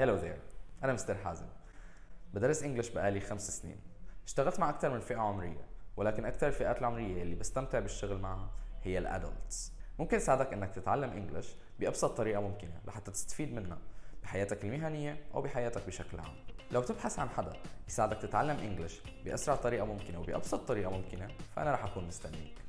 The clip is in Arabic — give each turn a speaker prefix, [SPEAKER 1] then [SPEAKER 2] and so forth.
[SPEAKER 1] هلو ذير أنا مستر حازم. بدرس إنجلش بقالي خمس سنين. اشتغلت مع أكثر من فئة عمرية ولكن أكثر الفئات العمرية اللي بستمتع بالشغل معها هي الأدلتس. ممكن يساعدك إنك تتعلم إنجلش بأبسط طريقة ممكنة لحتى تستفيد منها بحياتك المهنية أو بحياتك بشكل عام. لو تبحث عن حدا يساعدك تتعلم إنجلش بأسرع طريقة ممكنة وبأبسط طريقة ممكنة فأنا رح أكون مستنيك.